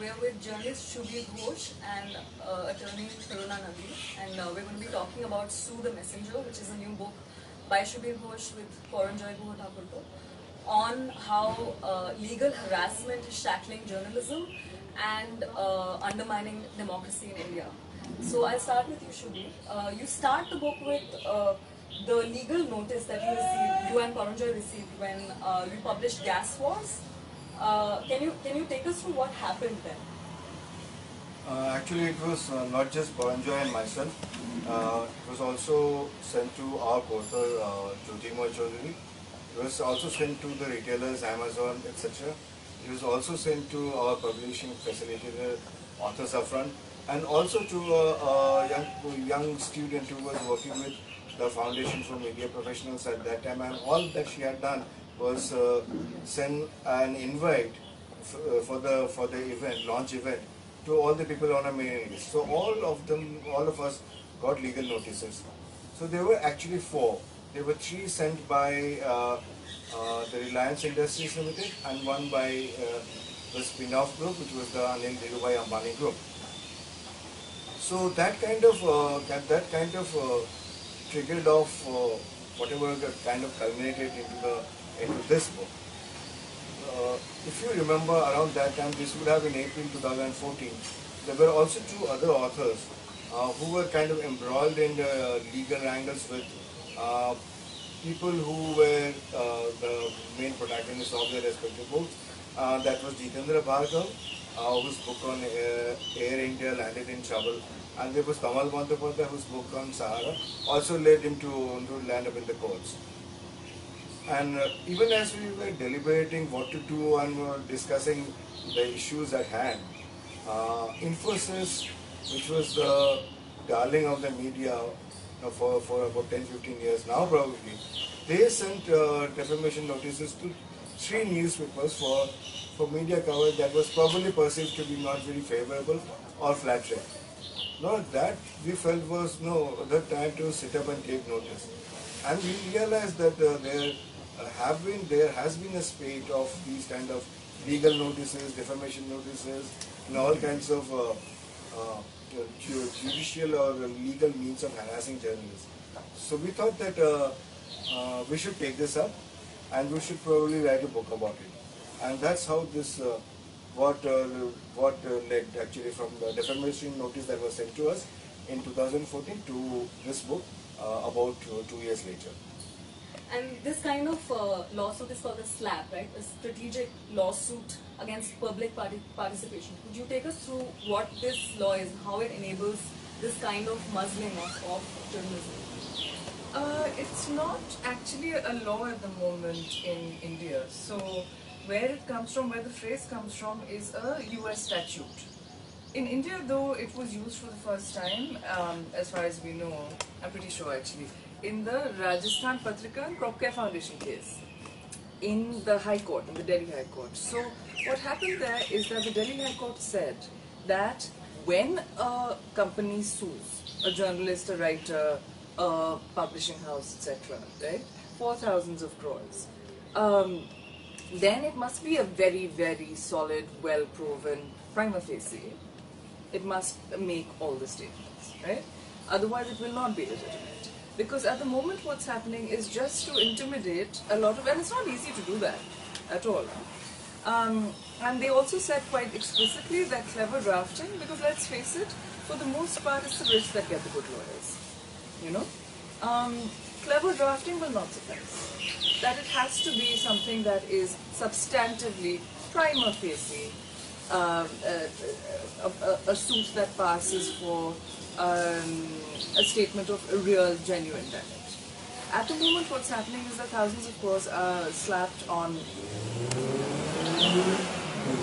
We're with journalist Subir Ghosh and uh, attorney Karuna Nundy, and uh, we're going to be talking about Sue the Messenger, which is a new book by Subir Ghosh with Paranjoy Guha Thakurta, on how uh, legal harassment is shackling journalism and uh, undermining democracy in India. So I'll start with you, Subir. Uh, you start the book with uh, the legal notice that you received, you and Karanjoy received when you published Gas Wars. Uh, can you can you take us through what happened then? Uh, actually, it was uh, not just Paranjoy and myself. Uh, it was also sent to our portal, uh, Jyotirmoy Chaudhary. It was also sent to the retailers, Amazon, etc. It was also sent to our publishing facilitator, AuthorsUpFront, and also to a, a young, young student who was working with the Foundation for Media Professionals at that time. And all that she had done was uh, send an invite uh, for the for the event, launch event, to all the people on our mailing list. So all of them, all of us got legal notices. So there were actually four. There were three sent by uh, uh, the Reliance Industries Limited and one by uh, the spin-off group, which was the Anil Dhirubhai Ambani group. So that kind of uh, that, that kind of uh, triggered off whatever kind of culminated into the into this book. Uh, if you remember around that time, this would have been April 2014. There were also two other authors uh, who were kind of embroiled in the legal wrangles with uh, people who were uh, the main protagonists of their respective books. Uh, that was Jitendra Bhargav, whose book on Air India landed in trouble. And there was Tamal Bandyopadhyay, whose book on Sahara also led him to, to land up in the courts. And uh, even as we were deliberating what to do and were discussing the issues at hand, uh, Infosys, which was the darling of the media know, for, for about 10 15 years now, probably, they sent uh, defamation notices to three newspapers for, for media coverage that was probably perceived to be not very favorable or flattering. No, that we felt was no the time to sit up and take notice. And we realized that uh, there uh, have been there has been a spate of these kind of legal notices, defamation notices, and all kinds of uh, uh, judicial or legal means of harassing journalists. So we thought that uh, uh, we should take this up and we should probably write a book about it. And that's how this uh, what uh, what led actually from the defamation notice that was sent to us in 2014 to this book about two years later. And this kind of uh, lawsuit is called a SLAP, right? A strategic lawsuit against public parti- participation. Could you take us through what this law is, how it enables this kind of muzzling of, of journalism? Uh, it's not actually a law at the moment in India. So, where it comes from, where the phrase comes from, is a US statute. In India, though, it was used for the first time, um, as far as we know, I'm pretty sure actually, in the Rajasthan Patrika and Crop Care Foundation case in the High Court, in the Delhi High Court. So, what happened there is that the Delhi High Court said that when a company sues a journalist, a writer, a publishing house, etc., right, for thousands of crores, um, then it must be a very, very solid, well proven prima facie. It must make all the statements, right? Otherwise, it will not be legitimate. Because at the moment, what's happening is just to intimidate a lot of, and it's not easy to do that at all. Um, and they also said quite explicitly that clever drafting, because let's face it, for the most part, it's the rich that get the good lawyers. You know? Um, clever drafting will not suffice. That it has to be something that is substantively prima facie um, a, a, a, a suit that passes for um, a statement of a real, genuine damage. At the moment, what's happening is that thousands of crores are slapped on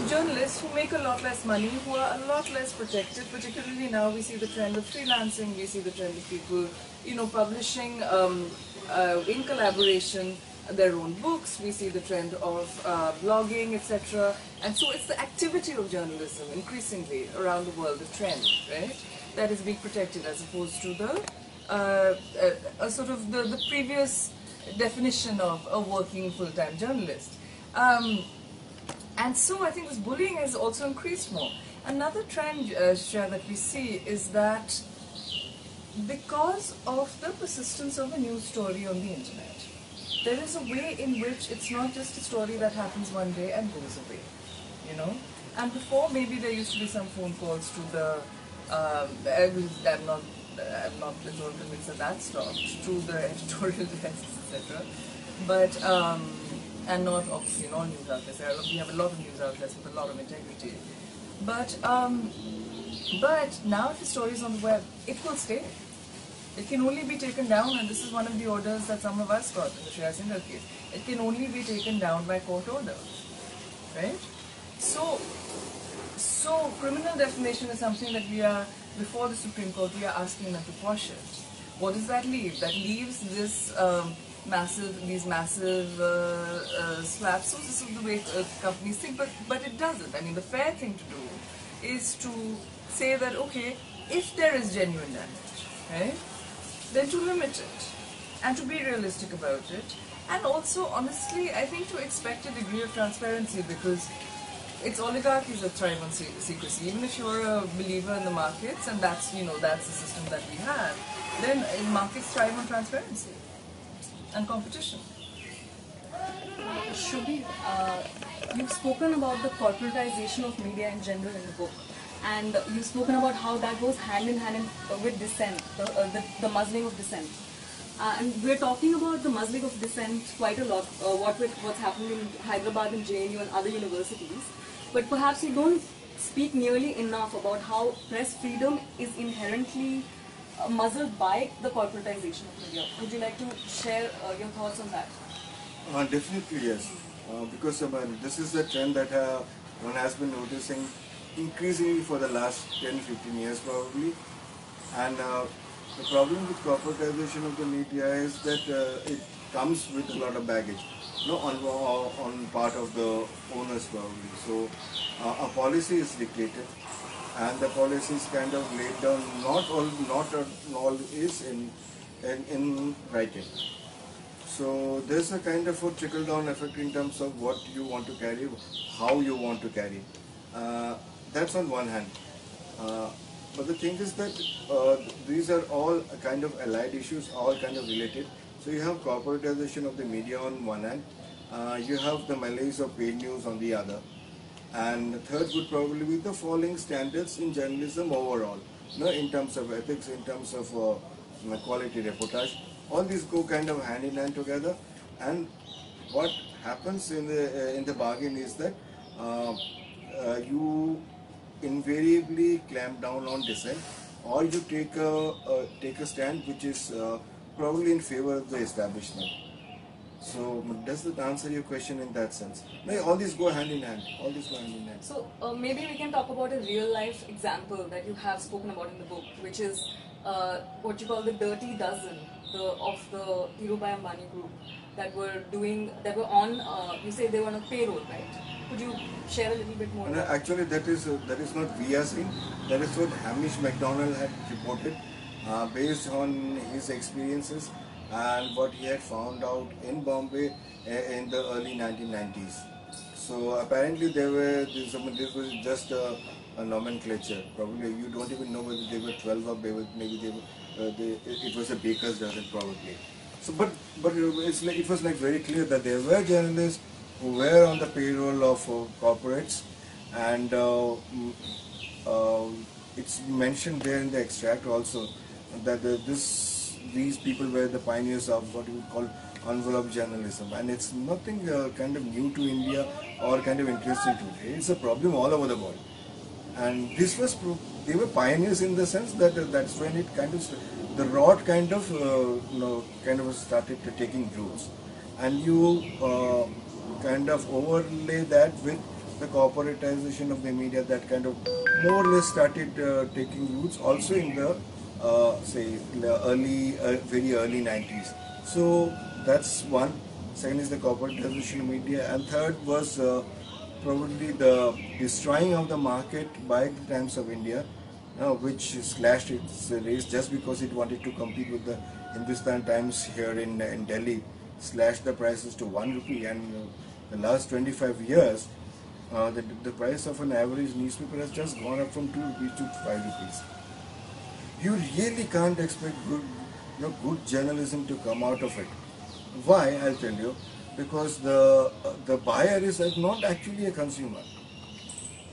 journalists who make a lot less money, who are a lot less protected. Particularly now, we see the trend of freelancing. We see the trend of people, you know, publishing um, uh, in collaboration their own books. We see the trend of uh, blogging, etc. And so it's the activity of journalism increasingly around the world, the trend, right, that is being protected as opposed to the uh, a, a sort of the, the previous definition of a working full-time journalist. Um, and so I think this bullying has also increased more. Another trend, uh, Shreya, that we see is that because of the persistence of a news story on the internet, there is a way in which it's not just a story that happens one day and goes away, you know. And before, maybe there used to be some phone calls to the. Um, I'm not. I'm not at all convinced that stopped to the editorial desks, etc. But um, and not obviously in all news outlets. We have a lot of news outlets with a lot of integrity. But um, but now if the story is on the web, it will stay. It can only be taken down, and this is one of the orders that some of us got in the Shreya Singhal case. It can only be taken down by court order, right? So, so criminal defamation is something that we are before the Supreme Court. We are asking them to quash it. What does that leave? That leaves this um, massive, these massive uh, uh. So this is the way uh, companies think, but but it doesn't. I mean, the fair thing to do is to say that okay, if there is genuine damage, then to limit it and to be realistic about it. And also, honestly, I think to expect a degree of transparency because it's oligarchies that thrive on secrecy. Even if you're a believer in the markets and that's, you know, that's the system that we have, then markets thrive on transparency and competition. Shubhi, uh, you've spoken about the corporatization of media in general in the book, and you've spoken about how that goes hand in hand in, uh, with dissent, the, uh, the, the muzzling of dissent. Uh, and we're talking about the muzzling of dissent quite a lot, uh, what with what's happening in Hyderabad and JNU and other universities. But perhaps you don't speak nearly enough about how press freedom is inherently uh, muzzled by the corporatization of media. Would you like to share uh, your thoughts on that? Uh, definitely yes, uh, because uh, this is a trend that uh, one has been noticing increasingly for the last 10-15 years probably. And the problem with corporatization of the media is that it comes with a lot of baggage, no, on, uh, on part of the owners probably. So uh, a policy is dictated and the policy is kind of laid down, not all, not all is in, in, in writing. So there's a kind of a trickle down effect in terms of what you want to carry, how you want to carry. Uh, that's on one hand. Uh, but the thing is that uh, these are all kind of allied issues, all kind of related. So you have corporatization of the media on one hand, uh, you have the malaise of paid news on the other, and the third would probably be the falling standards in journalism overall, you know, in terms of ethics, in terms of uh, quality reportage. All these go kind of hand in hand together, and what happens in the uh, in the bargain is that uh, uh, you invariably clamp down on dissent, or you take a, take a stand which is uh, probably in favor of the establishment. So does that answer your question in that sense? No, all these go hand in hand. All these go hand in hand. So uh, maybe we can talk about a real life example that you have spoken about in the book, which is uh, what you call the dirty dozen the, of the Dhirubhai Ambani group that were doing that were on. Uh, you say they were on a payroll, right? Could you share a little bit more? No, actually, that is uh, that is not we are saying. That is what Hamish McDonald had reported, uh, based on his experiences and what he had found out in Bombay uh, in the early 1990s. So apparently, there were this, I mean, this was just a, a nomenclature. Probably you don't even know whether they were 12 or they were, maybe they were. Uh, they, it was a baker's dozen probably. So, but but it's like, it was like very clear that there were journalists who were on the payroll of uh, corporates, and uh, mm, uh, it's mentioned there in the extract also that this these people were the pioneers of what would call envelope journalism, and it's nothing uh, kind of new to India or kind of interesting today. It's a problem all over the world. And this was they were pioneers in the sense that uh, that's when it kind of the rot kind of uh, you know kind of started taking roots. And you uh, kind of overlay that with the corporatization of the media that kind of more or less started uh, taking roots also in the say the early uh, very early 90s so that's one. Second is the corporate of media. And third was uh, probably the destroying of the market by the Times of India, uh, which slashed its race just because it wanted to compete with the Hindustan Times here in, in Delhi, slashed the prices to one rupee, and uh, the last 25 years, uh, the, the price of an average newspaper has just gone up from 2 rupees to 5 rupees. You really can't expect good, you know, good journalism to come out of it. Why? I'll tell you. Because the uh, the buyer is not actually a consumer.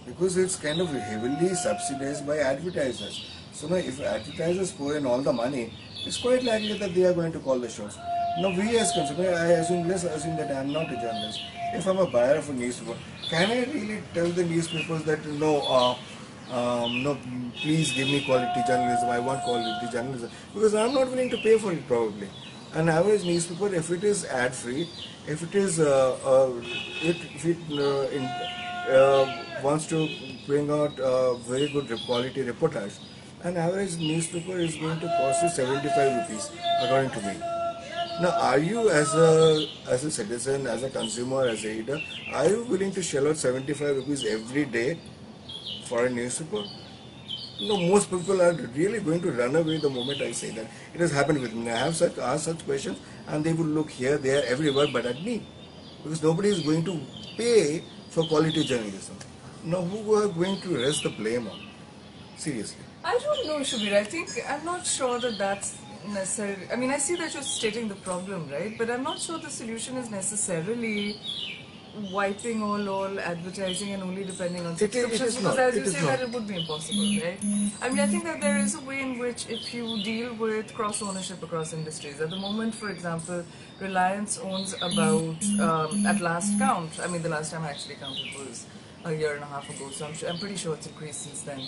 Because it's kind of heavily subsidized by advertisers. So now if advertisers pour in all the money, it's quite likely that they are going to call the shots. Now we as consumers, I assume, let's assume that I am not a journalist. If I'm a buyer of a newspaper, can I really tell the newspapers that no, uh, um, no, please give me quality journalism. I want quality journalism because I'm not willing to pay for it probably. An average newspaper, if it is ad free, if it is, uh, uh, it, if it uh, in, uh, wants to bring out uh, very good quality reportage, an average newspaper is going to cost you 75 rupees, according to me. Now, are you as a as a citizen, as a consumer, as a reader, are you willing to shell out 75 rupees every day for a newspaper? No, most people are really going to run away the moment I say that. It has happened with me. I have such asked such questions, and they would look here, there, everywhere, but at me, because nobody is going to pay for quality journalism. Now, who are going to rest the blame on? Seriously. I don't know, Subir. I think I'm not sure that that's necessary. I mean, I see that you're stating the problem, right? But I'm not sure the solution is necessarily wiping all all advertising and only depending on It- it- it subscriptions is because not. as you say that it would be impossible right? I mean i think that there is a way in which if you deal with cross ownership across industries at the moment for example reliance owns about um, at last count i mean the last time i actually counted was a year and a half ago so i'm, sure, I'm pretty sure it's increased since then.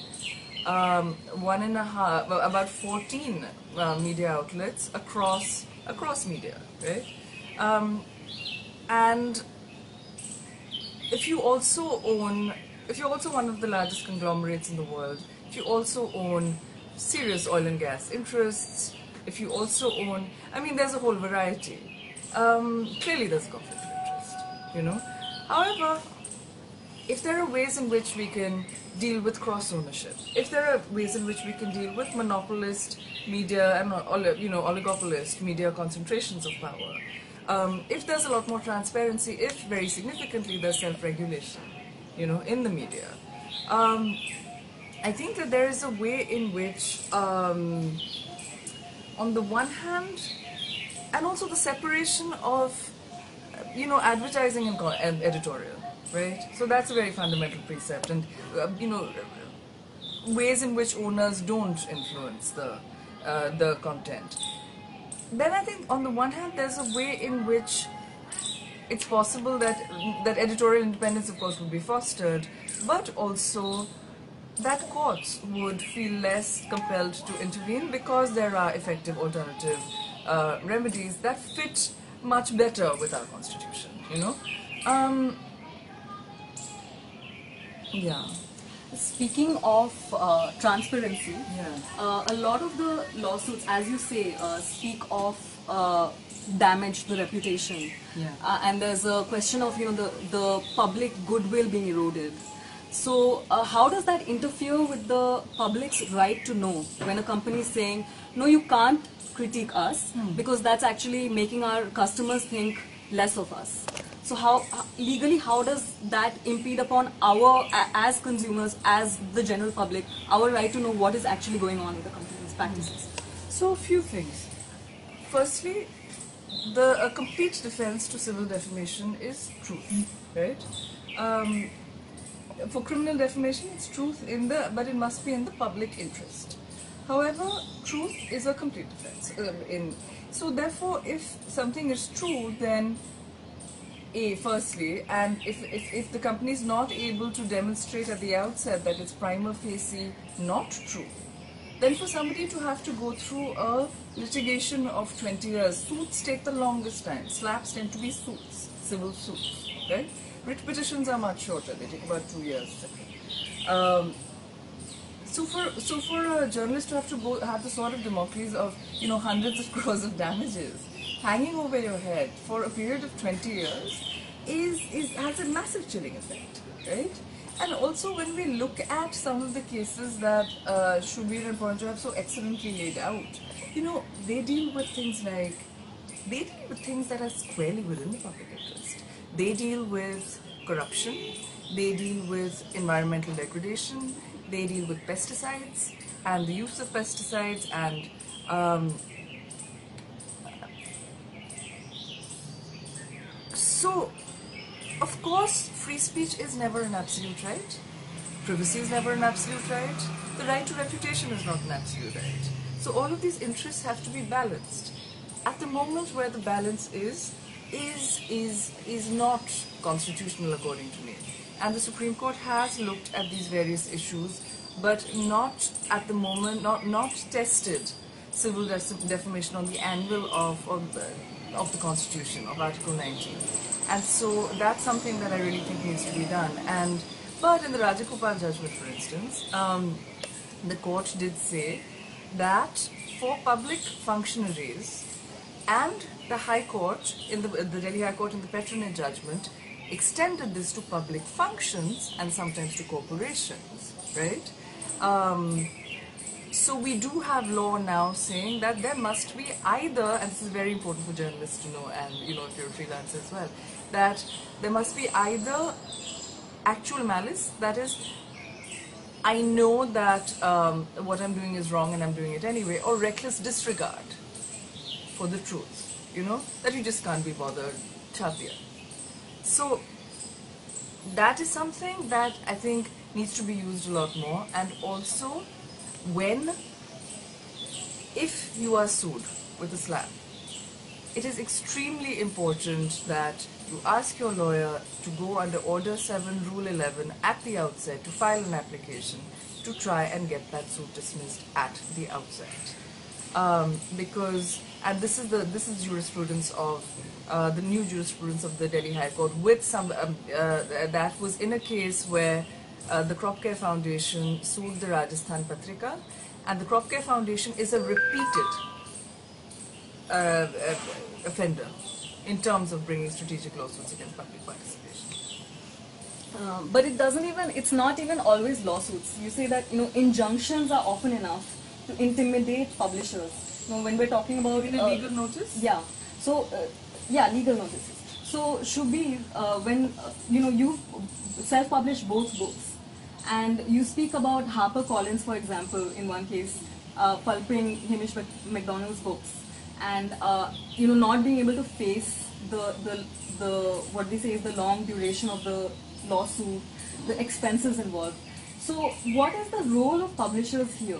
Um, one and a half well, about 14 uh, media outlets across across media right? Um, and if you also own, if you're also one of the largest conglomerates in the world, if you also own serious oil and gas interests, if you also own, I mean, there's a whole variety. Um, clearly, there's conflict of interest, you know. However, if there are ways in which we can deal with cross ownership, if there are ways in which we can deal with monopolist media and you know oligopolist media concentrations of power, um, if there's a lot more transparency, if very significantly there's self-regulation, you know, in the media, um, I think that there is a way in which, um, on the one hand, and also the separation of you know advertising and, and editorial right? So that's a very fundamental precept. And uh, you know ways in which owners don't influence the uh, the content then i think on the one hand there's a way in which it's possible that that editorial independence of course would be fostered but also that courts would feel less compelled to intervene because there are effective alternative uh, remedies that fit much better with our constitution you know? Um, yeah Speaking of uh, transparency, Yeah. uh, a lot of the lawsuits, as you say, uh, speak of uh, damage to the reputation, Yeah. uh, and there's a question of you know the the public goodwill being eroded. So, uh, how does that interfere with the public's right to know when a company is saying, no, you can't critique us because that's actually making our customers think less of us. So, how legally how does that impede upon our as consumers, as the general public, our right to know what is actually going on with the company's practices? So, a few things. Firstly, the a complete defense to civil defamation is truth, right? Um, for criminal defamation, it's truth in the, but it must be in the public interest. However, truth is a complete defense. Um, in so, therefore, if something is true, then firstly, and if, if, if the company is not able to demonstrate at the outset that it's prima facie not true, then for somebody to have to go through a litigation of 20 years, suits take the longest time. Slaps tend to be suits, civil suits, right? Writ petitions are much shorter; they take about two years. Um, so for so for a journalist to have to go have the sort of Damocles of you know hundreds of crores of damages hanging over your head for a period of 20 years is is has a massive chilling effect, right? And also when we look at some of the cases that uh, Subir and Poncho have so excellently laid out, you know, they deal with things like they deal with things that are squarely within the public interest. They deal with corruption. they deal with environmental degradation, they deal with pesticides and the use of pesticides and um, so of course free speech is never an absolute right. Privacy is never an absolute right. The right to reputation is not an absolute right. So all of these interests have to be balanced. At the moment where the balance is is is is not constitutional according to me. And the supreme court has looked at these various issues but not at the moment not not tested civil def- defamation on the anvil of of the, of the constitution of article 19 and so that's something that i really think needs to be done and but in the rajagopal judgment for instance um, the court did say that for public functionaries and the High Court, in the, the Delhi High Court in the Patrika judgment, extended this to public functions and sometimes to corporations, right? Um, so we do have law now saying that there must be either, and this is very important for journalists to know, and you know if you're a freelancer as well, that there must be either actual malice, that is, I know that um, what I'm doing is wrong and I'm doing it anyway, or reckless disregard for the truth, you know, that you just can't be bothered, chapia. So that is something that I think needs to be used a lot more, and also when, if you are sued with a slap, it is extremely important that you ask your lawyer to go under Order 7, Rule 11 at the outset to file an application to try and get that suit dismissed at the outset. Um, because, and this is the this is jurisprudence of uh, the new jurisprudence of the Delhi High Court with some um, uh, that was in a case where uh, the Crop Care Foundation sued the Rajasthan Patrika, and the Crop Care Foundation is a repeated uh, uh, offender in terms of bringing strategic lawsuits against public participation. Um, but it doesn't even, it's not even always lawsuits. You say that, you know, injunctions are often enough to intimidate publishers. You know, when we're talking about... In a uh, legal notice? Yeah. So, uh, yeah, legal notices. So, Shubhi, uh, when, uh, you know, you self-published both books, and you speak about Harper Collins, for example, in one case, uh, pulping Hamish McDonald's books, and, uh, you know, not being able to face the, the, the, what they say is the long duration of the lawsuit, the expenses involved. So, what is the role of publishers here?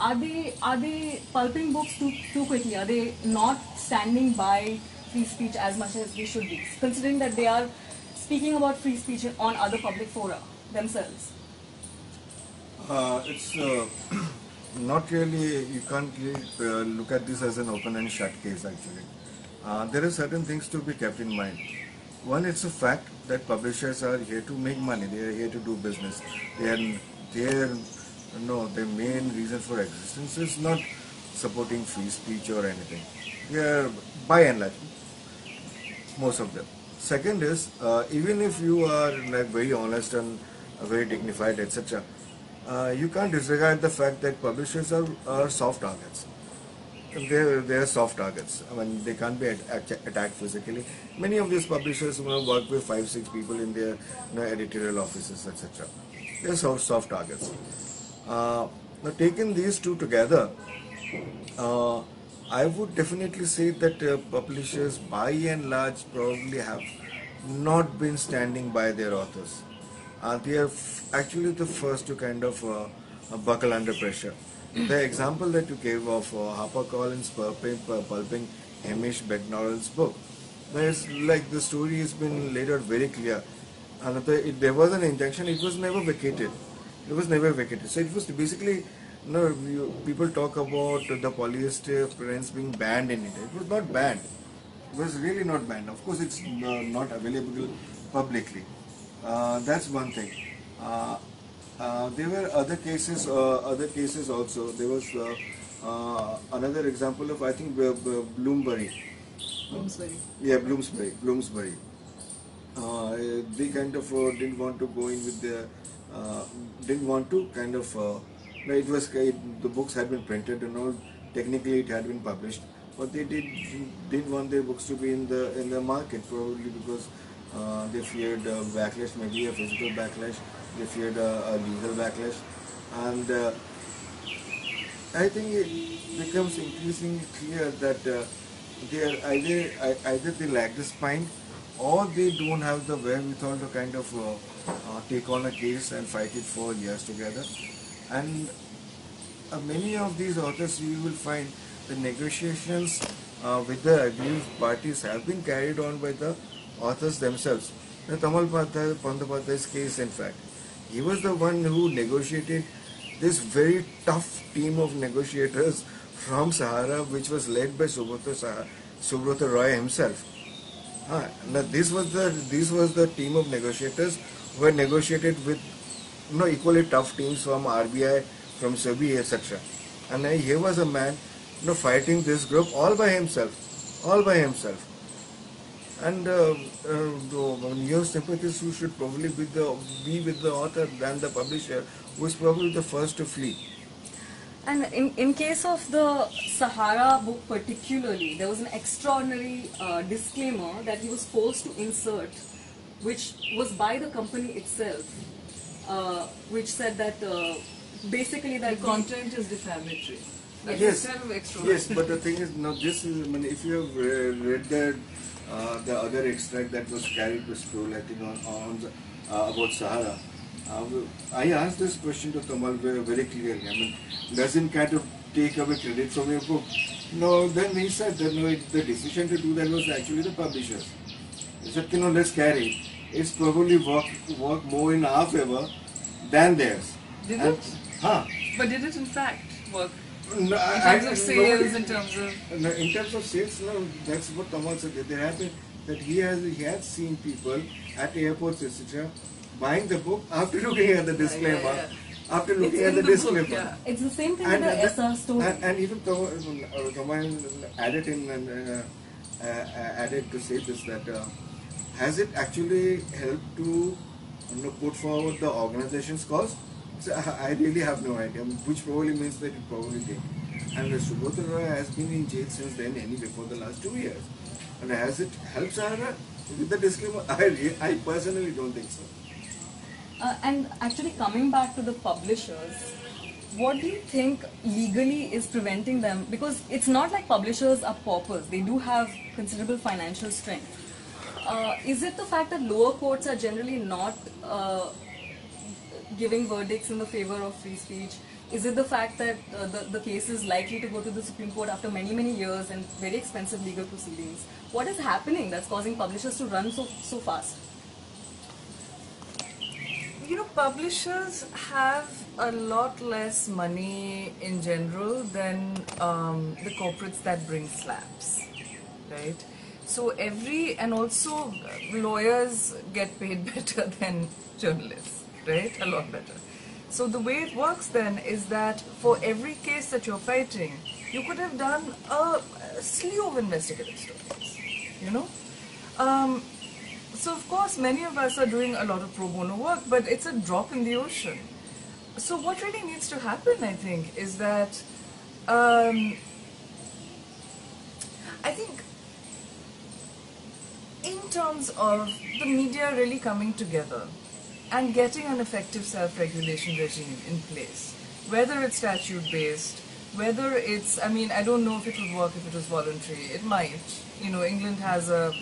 Are they are they pulping books too too quickly? Are they not standing by free speech as much as they should be, considering that they are speaking about free speech on other public fora themselves? Uh, it's uh, not really, you can't uh, look at this as an open and shut case actually. Uh, there are certain things to be kept in mind. One, it's a fact that publishers are here to make money, they are here to do business. Are, their, no, their main reason for existence is not supporting free speech or anything. They are, by and large, most of them. Second is, uh, even if you are like very honest and very dignified, etc., uh, you can't disregard the fact that publishers are, are soft targets. They're, they're soft targets. I mean, they can't be at, attacked physically. Many of these publishers you know, work with five, six people in their you know, editorial offices, etc. They're soft, soft targets. Uh, now, taking these two together, uh, I would definitely say that uh, publishers, by and large, probably have not been standing by their authors. Uh, they are actually the first to kind of uh, uh, buckle under pressure. The example that you gave of uh, HarperCollins pulping, pulping Hamish McDonald's book, there's like the story has been laid out very clear. And there was an injunction, it was never vacated. It was never vacated. So it was basically no, you, people talk about the Polyester Prince being banned in India. It was not banned. It was really not banned. Of course, it's uh, not available publicly. Uh, that's one thing. Uh, uh, there were other cases. Uh, other cases also. There was uh, uh, another example of I think Bloomsbury. Bloomsbury. Yeah, Bloomsbury. Bloomsbury. Uh, they kind of uh, didn't want to go in with the, uh, didn't want to kind of, uh, it was, it, the books had been printed and all, technically it had been published, but they did, didn't want their books to be in the, in the market probably because they feared uh, backlash, maybe a physical backlash. They feared a, a legal backlash, and uh, I think it becomes increasingly clear that uh, they are either either they lack the spine, or they don't have the wherewithal to kind of uh, uh, take on a case and fight it for years together, and uh, many of these authors you will find the negotiations uh, with the aggrieved parties have been carried on by the authors themselves. The Tamal Bandyopadhyay's case, in fact, he was the one who negotiated this very tough team of negotiators from Sahara, which was led by Subrata, Subrata Roy himself. Ah, now this was the this was the team of negotiators who had negotiated with you know equally tough teams from RBI, from SEBI, etc. And now here was a man you know fighting this group all by himself, all by himself. And uh, uh, the your sympathies who should probably be the be with the author than the publisher, who is probably the first to flee. And in, in case of the Sahara book particularly, there was an extraordinary uh, disclaimer that he was forced to insert, which was by the company itself, uh, which said that uh, basically that The content is defamatory. That's Yes, yes, but the thing is, now this is, I mean, if you have uh, read the uh, the other extract that was carried to school, I think on, on the, uh, about Sahara, uh, I asked this question to Tamal very, very clearly. I mean, doesn't kind of take away credit from your book. No, then he said that no, it, the decision to do that was actually the publishers. He said, you know, let's carry it. It's probably work work more in our favor than theirs. Did And- it? Huh. But did it in fact work? No, In terms I- of sales, nobody- in terms of no, in terms of sales, no, that's what Tamal said. That There happened that he has he has seen people at airports, etc., buying the book after looking at the disclaimer. yeah. After It's looking at in the, the book, disclaimer. yeah. it's the same thing And, with the SR story. and, and even Tamal, uh, Tamal added in and uh, uh, added to say this that uh, has it actually helped to you know, put forward the organization's cause? So I really have no idea, which probably means that it probably did. And uh, Subrata Roy has been in jail since then anyway for the last two years. And has it helped Sahara with the disclaimer? I, I personally don't think so. Uh, and actually, coming back to the publishers, what do you think legally is preventing them? Because it's not like publishers are paupers, they do have considerable financial strength. Uh, is it the fact that lower courts are generally not uh, giving verdicts in the favor of free speech? Is it the fact that uh, the, the case is likely to go to the Supreme Court after many, many years and very expensive legal proceedings? What is happening that's causing publishers to run so, so fast? you know, publishers have a lot less money in general than um, the corporates that bring slaps, right? So every and also lawyers get paid better than journalists, right? A lot better. So the way it works then is that for every case that you're fighting, you could have done a, a slew of investigative stories, you know. Um, so of course, many of us are doing a lot of pro bono work, but it's a drop in the ocean. So what really needs to happen, I think, is that um, I think in terms of the media really coming together and getting an effective self-regulation regime in place, whether it's statute-based, whether it's, I mean, I don't know if it would work if it was voluntary. It might. You know, England has a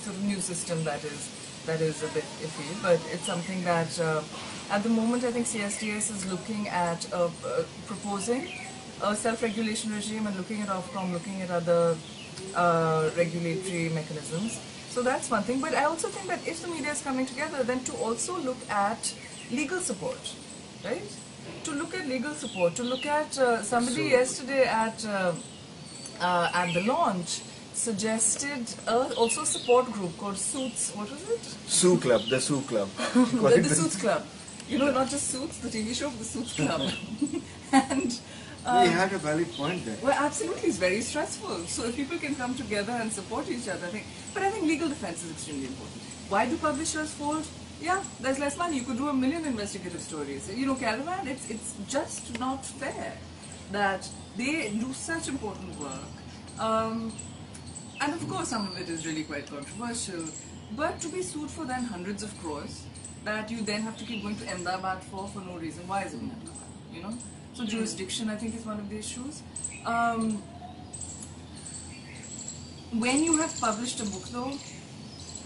sort of new system that is that is a bit iffy, but it's something that uh, at the moment I think CSTS is looking at uh, uh, proposing a self-regulation regime and looking at Ofcom, looking at other uh, regulatory mechanisms. So that's one thing. But I also think that if the media is coming together, then to also look at legal support, right? To look at legal support, to look at uh, somebody yesterday at uh, uh, at the launch suggested uh, also a support group called Suits. What was it? Sue Club, the Sue Club. the, the Suits Club. You know, not just Suits, the TV show, the Suits Club. and he um, had a valid point there. well, absolutely, it's very stressful. So if people can come together and support each other, I think. But I think legal defense is extremely important. Why do publishers fold? Yeah, there's less money. You could do a million investigative stories. You know, Caravan, it's it's just not fair that they do such important work. Um, and of course, some of it is really quite controversial. But to be sued for then hundreds of crores that you then have to keep going to Ahmedabad for for no reason. Why is it Ahmedabad? You know. So jurisdiction, I think, is one of the issues. Um, when you have published a book, though,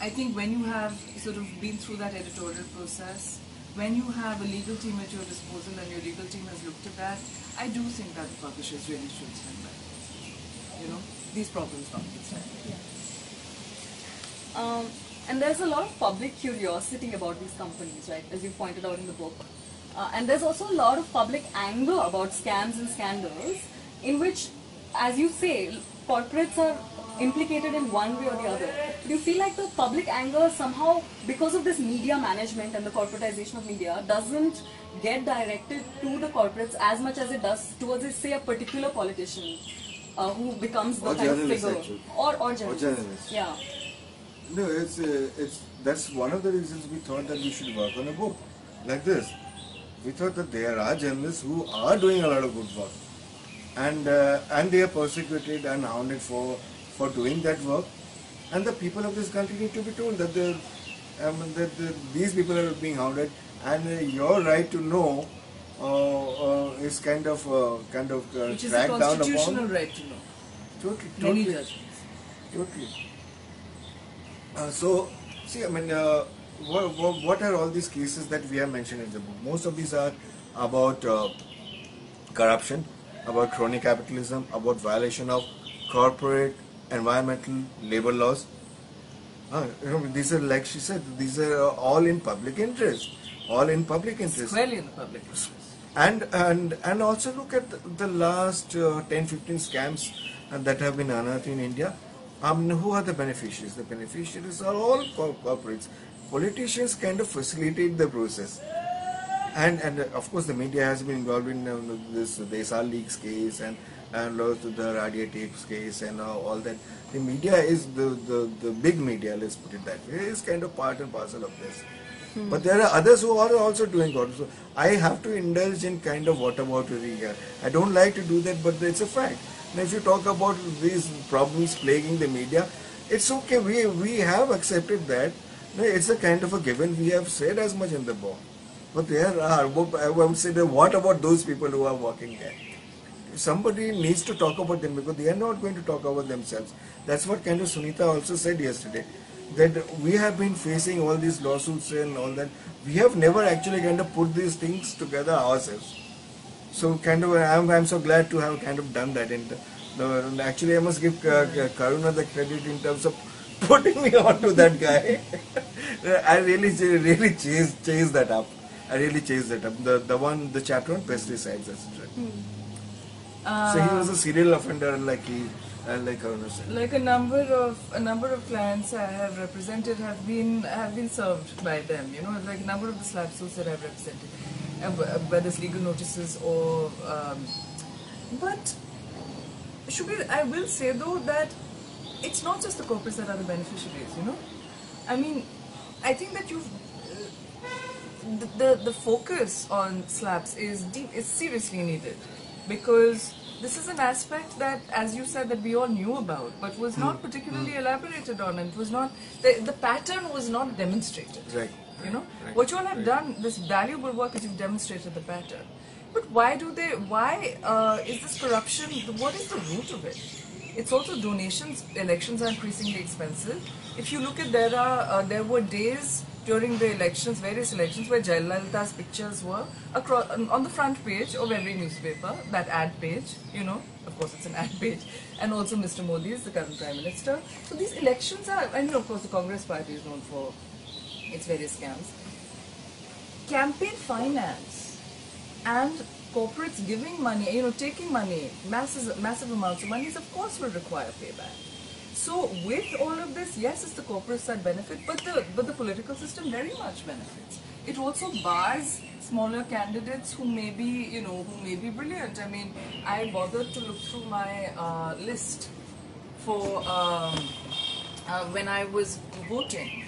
I think when you have sort of been through that editorial process, when you have a legal team at your disposal and your legal team has looked at that, I do think that the publishers really should stand by. You know, these problems notwithstanding. Um, and there's a lot of public curiosity about these companies, right, as you pointed out in the book. Uh, and there's also a lot of public anger about scams and scandals, in which, as you say, corporates are implicated in one way or the other. Do you feel like the public anger somehow, because of this media management and the corporatization of media, doesn't get directed to the corporates as much as it does towards, say, a particular politician uh, who becomes the Or kind of figure, actually. or or journalist. journalist. Yeah. No, it's uh, it's that's one of the reasons we thought that we should work on a book like this. We thought that there are journalists who are doing a lot of good work, and uh, and they are persecuted and hounded for for doing that work, and the people of this country need to be told that the um, that the, these people are being hounded, and uh, your right to know uh, uh, is kind of uh, kind of uh, Which is a down constitutional upon. right to know. Totally, Many totally. judgments. Totally. Uh, so, see, I mean, uh, what, what, are all these cases that we have mentioned in the book? Most of these are about uh, corruption, about crony capitalism, about violation of corporate, environmental, labor laws. Uh, you know, these are, like she said, these are all in public interest. All in public interest Squarely in the public interest. and and and also look at the, the last uh, 10 15 scams that have been unearthed in india um, who are the beneficiaries the beneficiaries are all corporates politicians kind of facilitate the process and and uh, of course the media has been involved in uh, this Desal leaks case and and also the Radia tapes case and all that the media is the, the the big media let's put it that way is kind of part and parcel of this but there are others who are also doing good. So I have to indulge in kind of whataboutery here. I don't like to do that, but it's a fact. And if you talk about these problems plaguing the media, it's okay. We we have accepted that. It's a kind of a given. We have said as much in the book. But there are. I would say what about those people who are working there? Somebody needs to talk about them because they are not going to talk about themselves. That's what kind of Sunita also said yesterday. That we have been facing all these lawsuits and all that. We have never actually kind of put these things together ourselves. So kind of, I'm, I'm so glad to have kind of done that. And the, actually, I must give uh, Karuna the credit in terms of putting me onto that guy. I really, really chased, chased that up. I really chased that up. The the one, the chapter on pesticides, etc. so he was a serial offender, like he, uh, like Karuna said. Like a number of a number of clients I have represented have been have been served by them. You know, like a number of the slap suits that I've represented, uh, wh- whether it's legal notices or. Um, but Subir, I will say though that it's not just the corporates that are the beneficiaries. You know, I mean, I think that you've uh, the, the the focus on slaps is deep, is seriously needed because this is an aspect that, as you said, that we all knew about, but was not particularly elaborated on, and was not the, the pattern was not demonstrated. Right. You know Right. what you all have done, this valuable work is you've demonstrated the pattern. But why do they? Why uh, is this corruption? What is the root of it? It's also donations. Elections are increasingly expensive. If you look at there are uh, there were days during the elections, various elections, where Jayalalitha's pictures were across on the front page of every newspaper. That ad page, you know, of course it's an ad page, and also Mr. Modi is the current prime minister. So these elections are, and of course the Congress party is known for its various scams. Campaign finance and corporates giving money, you know, taking money, massive, massive amounts of money, of course will require payback. So with all of this, yes, it's the corporates that benefit, but the but the political system very much benefits. It also bars smaller candidates who may be, you know, who may be brilliant. I mean, I bothered to look through my uh, list for um, uh, when I was voting,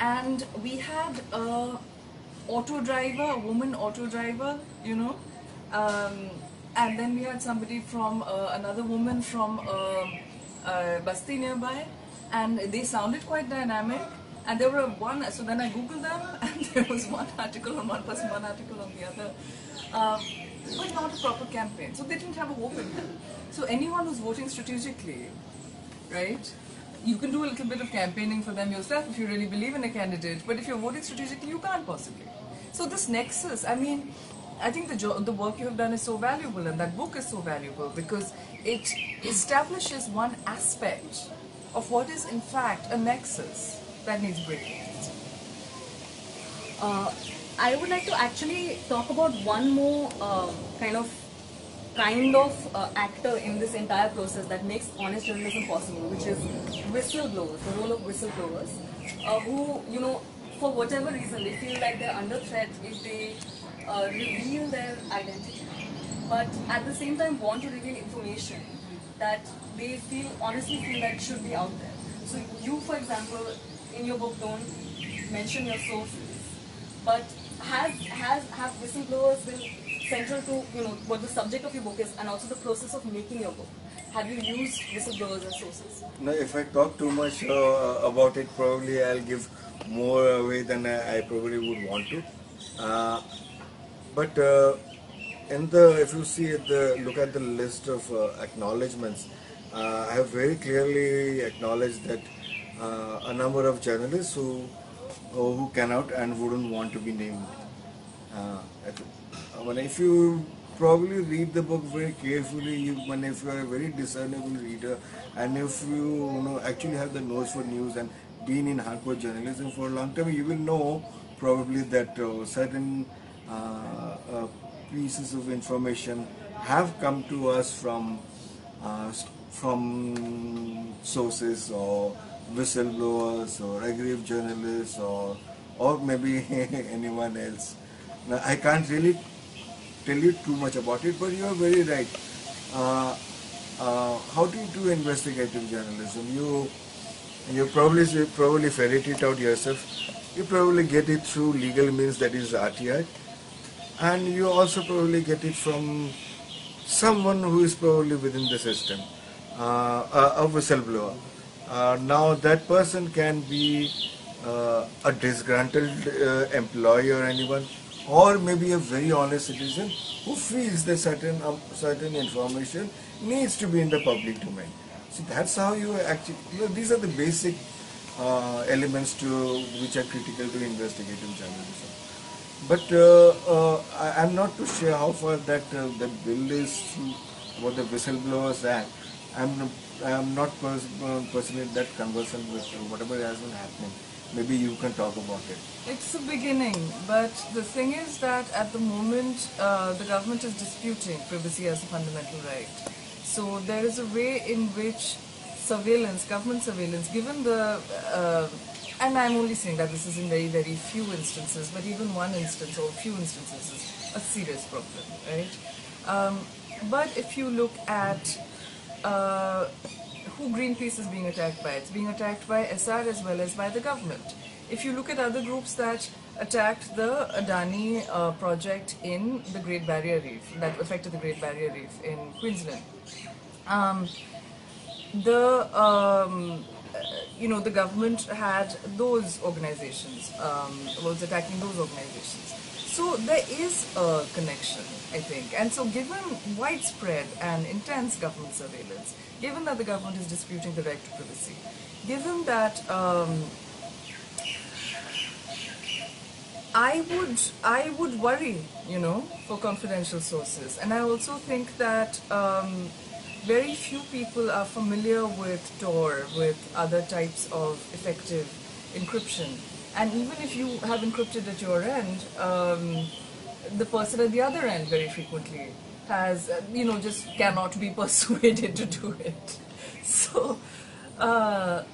and we had a auto driver, a woman auto driver, you know, um, and then we had somebody from uh, another woman from um uh, Basti nearby, and they sounded quite dynamic. And there were one, so then I googled them, and there was one article on one person, one article on the other, um, but not a proper campaign. So they didn't have a hope in them. So anyone who's voting strategically, right? You can do a little bit of campaigning for them yourself if you really believe in a candidate, but if you're voting strategically, you can't possibly. So this nexus, I mean, I think the jo- the work you have done is so valuable, and that book is so valuable because it establishes one aspect of what is in fact a nexus that needs breaking. Uh, I would like to actually talk about one more uh, kind of kind of uh, actor in this entire process that makes honest journalism possible, which is whistleblowers, the role of whistleblowers, uh, who, you know, for whatever reason, they feel like they're under threat if they uh, reveal their identity, but at the same time want to reveal information that they feel, honestly feel that should be out there. So you, for example, in your book don't mention your sources, but has has have whistleblowers been central to you know what the subject of your book is and also the process of making your book? Have you used whistleblowers as sources? No, if I talk too much uh, about it, probably I'll give more away than I, I probably would want to. Uh, but uh, in the, if you see the look at the list of uh, acknowledgements, uh, I have very clearly acknowledged that uh, a number of journalists who who cannot and wouldn't want to be named. I if you probably read the book very carefully, you, when if you are a very discernible reader, and if you, you know actually have the nose for news and been in hardcore journalism for a long time, you will know probably that uh, certain pieces of information have come to us from uh, from sources or whistleblowers or aggrieved journalists or or maybe anyone else. Now, I can't really tell you too much about it, but you are very right. Uh, uh, how do you do investigative journalism? You you probably probably ferret it out yourself. You probably get it through legal means, that is RTI, and you also probably get it from someone who is probably within the system, uh, a, a whistleblower. Uh, now that person can be uh, a disgruntled uh, employee or anyone, or maybe a very honest citizen who feels that certain um, certain information needs to be in the public domain. So that's how you actually. You know, these are the basic uh, elements to which are critical to investigative journalism. But uh, uh, I, am not too sure how far that uh, that bill is what the Whistleblowers Act. I'm I'm not pers- personally that conversant with whatever has been happening. Maybe you can talk about it. It's a beginning, but the thing is that at the moment uh, the government is disputing privacy as a fundamental right. So there is a way in which surveillance, government surveillance, given the, uh, and I'm only saying that this is in very, very few instances, but even one instance or few instances is a serious problem, right? Um, but if you look at uh, who Greenpeace is being attacked by, it's being attacked by Essar as well as by the government. If you look at other groups that attacked the Adani uh, project in the Great Barrier Reef, that affected the Great Barrier Reef in Queensland, um, the um, you know the government had those organizations um, was attacking those organizations. So there is a connection, I think, and so given widespread and intense government surveillance, given that the government is disputing the right to privacy, given that. Um, I would I would worry, you know, for confidential sources, and I also think that um, very few people are familiar with Tor, with other types of effective encryption, and even if you have encrypted at your end, um, the person at the other end very frequently has, uh, you know, just cannot be persuaded to do it. So. Uh,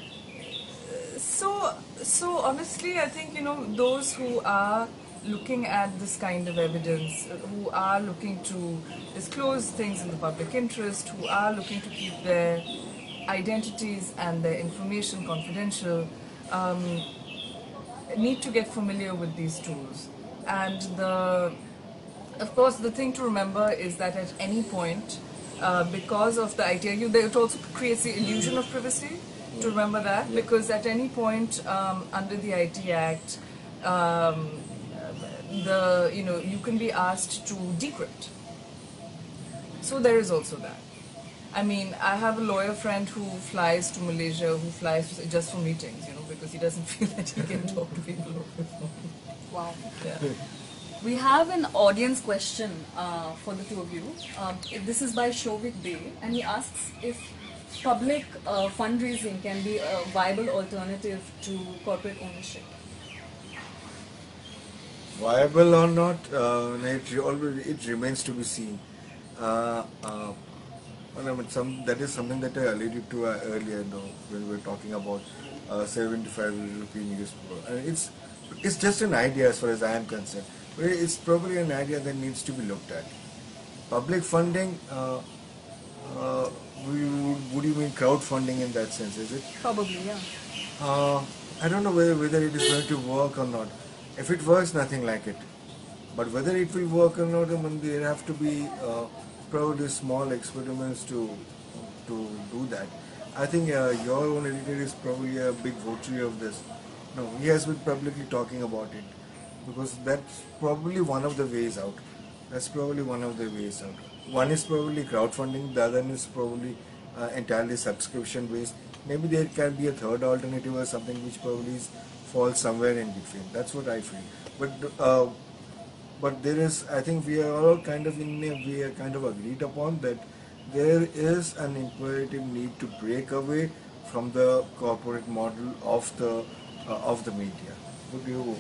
so, so honestly, I think you know those who are looking at this kind of evidence, who are looking to disclose things in the public interest, who are looking to keep their identities and their information confidential, um, need to get familiar with these tools. And the, of course, the thing to remember is that at any point, uh, because of the idea, it also creates the illusion of privacy to remember that because at any point um, under the IT Act, um, the you know you can be asked to decrypt. So there is also that. I mean, I have a lawyer friend who flies to Malaysia, who flies just for meetings, you know, because he doesn't feel that he can talk to people over phone. Wow. Yeah. We have an audience question uh, for the two of you. Um, this is by Shovik Dey, and he asks if public uh, fundraising can be a viable alternative to corporate ownership. Viable or not, uh, it always it remains to be seen. Uh, uh, I mean, some that is something that I alluded to uh, earlier, though, when we were talking about uh, 75 European years. And it's it's just an idea as far as I am concerned. But it's probably an idea that needs to be looked at. Public funding. Uh, uh, would, would you mean crowdfunding in that sense? Is it? Probably, yeah. Uh, I don't know whether, whether it is going to work or not. If it works, nothing like it. But whether it will work or not, there have to be uh, probably small experiments to to do that. I think uh, your own editor is probably a big votary of this. No, he has been publicly talking about it because that's probably one of the ways out. That's probably one of the ways out. One is probably crowdfunding, the other is probably uh, entirely subscription based. Maybe there can be a third alternative or something which probably is, falls somewhere in between. That's what I feel. But uh, but there is, I think we are all kind of in, a- we are kind of agreed upon that there is an imperative need to break away from the corporate model of the uh, of the media. Would you?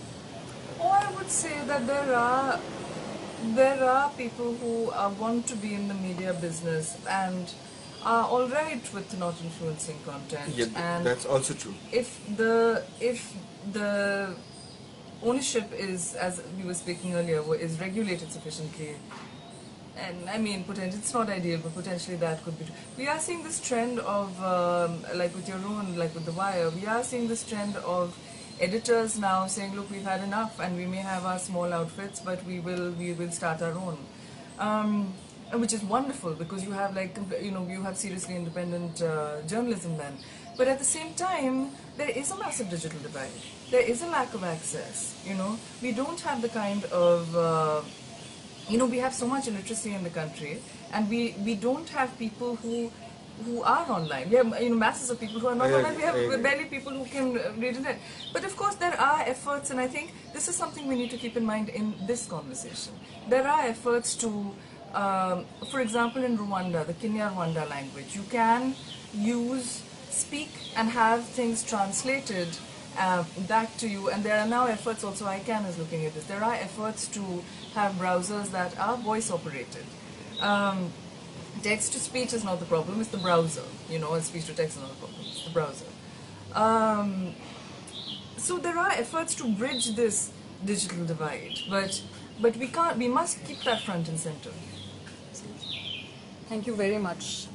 Or I would say that there are there are people who uh, want to be in the media business and are all right with not influencing content. and that's also true. if the if the ownership is, as we were speaking earlier, is regulated sufficiently, and I mean, potentially it's not ideal, but potentially that could be. True. We are seeing this trend of um, like with your own, like with the Wire, we are seeing this trend of editors now saying, look, we've had enough, and we may have our small outfits, but we will we will start our own. Um, which is wonderful because you have like you know you have seriously independent uh, journalism then but at the same time there is a massive digital divide there is a lack of access you know. We don't have the kind of uh, you know we have so much illiteracy in the country and we we don't have people who who are online. We have you know masses of people who are not I online. We have barely people who can read it but of course there are efforts and i think this is something we need to keep in mind in this conversation. There are efforts to um, for example in rwanda the Kinyarwanda language you can use speak and have things translated uh, back to you and there are now efforts also ICANN is looking at this there are efforts to have browsers that are voice operated um, text to speech is not the problem it's the browser you know speech to text is not the problem it's the browser um, so there are efforts to bridge this digital divide but but we can't we must keep that front and center Thank you very much.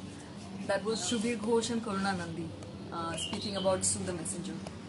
That was Subir Ghosh and Karuna Nundy uh, speaking about Sue the Messenger.